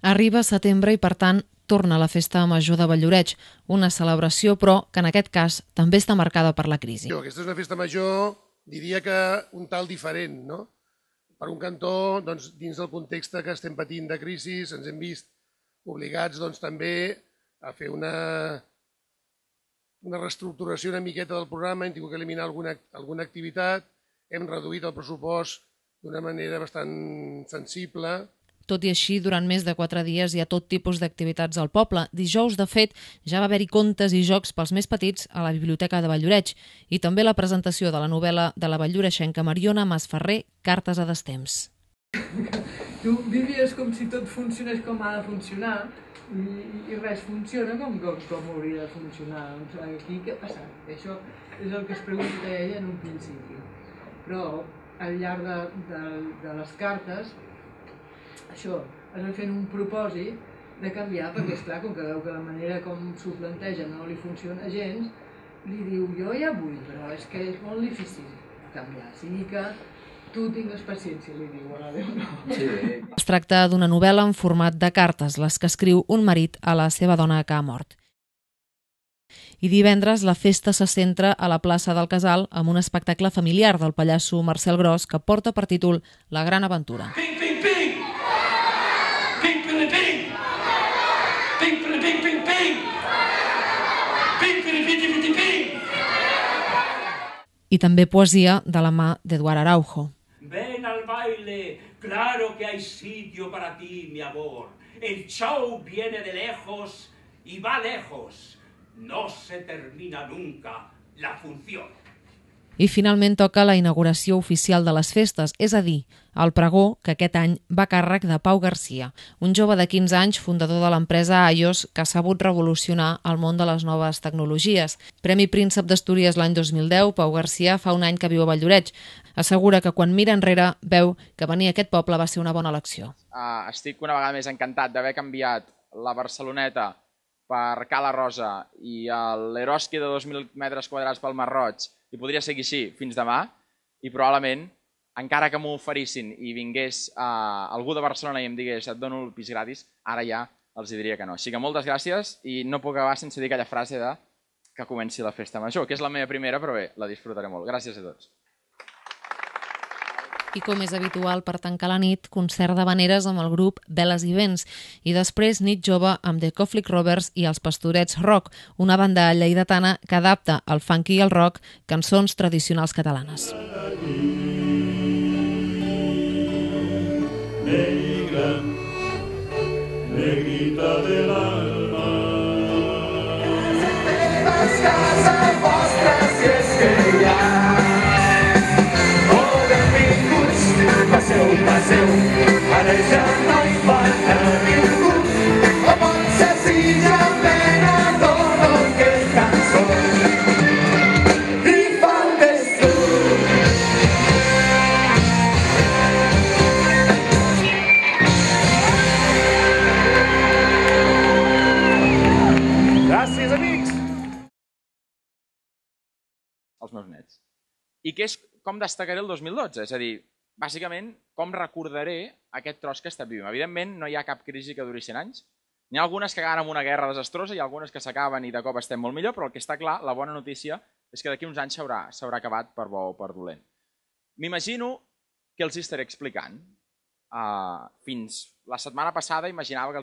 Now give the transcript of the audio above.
Arriba setembre i, per tant, torna la festa major de Valloreig, una celebració, però, que en aquest cas també està marcada per la crisi. Aquesta és una festa major, diria que un tal diferent, no? Per un cantó, doncs, dins del context que estem patint de crisi, ens hem vist obligats doncs, també a fer una, una reestructuració una miqueta del programa, hem tingut que eliminar alguna, alguna activitat, hem reduït el pressupost d'una manera bastant sensible, tot i així, durant més de quatre dies hi ha tot tipus d'activitats al poble. Dijous, de fet, ja va haver-hi contes i jocs pels més petits a la Biblioteca de Valloreig i també la presentació de la novel·la de la Valloreixenca Mariona Masferrer, Cartes a destemps. Tu vivies com si tot funcionés com ha de funcionar i, i res funciona com, com, com hauria de funcionar. Doncs aquí què ha passat? Això és el que es pregunta ella en un principi. Però al llarg de, de, de les cartes això, es va fent un propòsit de canviar, perquè és clar, com que veu que la manera com s'ho planteja no li funciona gens, li diu, jo ja vull, però és que és molt difícil canviar, sigui que tu tingues paciència, li diu a la Déu no. Sí. Es tracta d'una novel·la en format de cartes, les que escriu un marit a la seva dona que ha mort. I divendres la festa se centra a la plaça del Casal amb un espectacle familiar del pallasso Marcel Gros que porta per títol La gran aventura. Ping, ping! I també poesia de la mà d'Eduard Araujo. Ven al baile, claro que hay sitio para ti, mi amor. El show viene de lejos y va lejos. No se termina nunca la función. I finalment toca la inauguració oficial de les festes, és a dir, el pregó que aquest any va càrrec de Pau Garcia, un jove de 15 anys, fundador de l'empresa AIOS, que ha sabut revolucionar el món de les noves tecnologies. Premi Príncep d'Astúries l'any 2010, Pau Garcia fa un any que viu a Valloreig. Assegura que quan mira enrere veu que venir a aquest poble va ser una bona elecció. Uh, estic una vegada més encantat d'haver canviat la Barceloneta per Cala Rosa i l'Eroski de 2.000 metres quadrats pel Mar Roig i podria seguir així fins demà i probablement, encara que m'ho oferissin i vingués uh, algú de Barcelona i em digués et dono el pis gratis, ara ja els diria que no. Així que moltes gràcies i no puc acabar sense dir aquella frase de que comenci la festa major, que és la meva primera, però bé, la disfrutaré molt. Gràcies a tots i com és habitual per tancar la nit, concert de veneres amb el grup Veles i Vents i després nit jove amb The Conflict Rovers i els Pastorets Rock, una banda lleidatana que adapta al funky i al rock cançons tradicionals catalanes. Negra, negrita de l'alma Casa vostra si és que hi Els meus nets. I què és com destacaré el 2012? És a dir, bàsicament, com recordaré aquest tros que estem vivint. Evidentment, no hi ha cap crisi que duri 100 anys. N'hi ha algunes que acaben amb una guerra desastrosa i algunes que s'acaben i de cop estem molt millor, però el que està clar, la bona notícia, és que d'aquí uns anys s'haurà acabat per bo o per dolent. M'imagino que els estaré explicant. Uh, fins la setmana passada imaginava que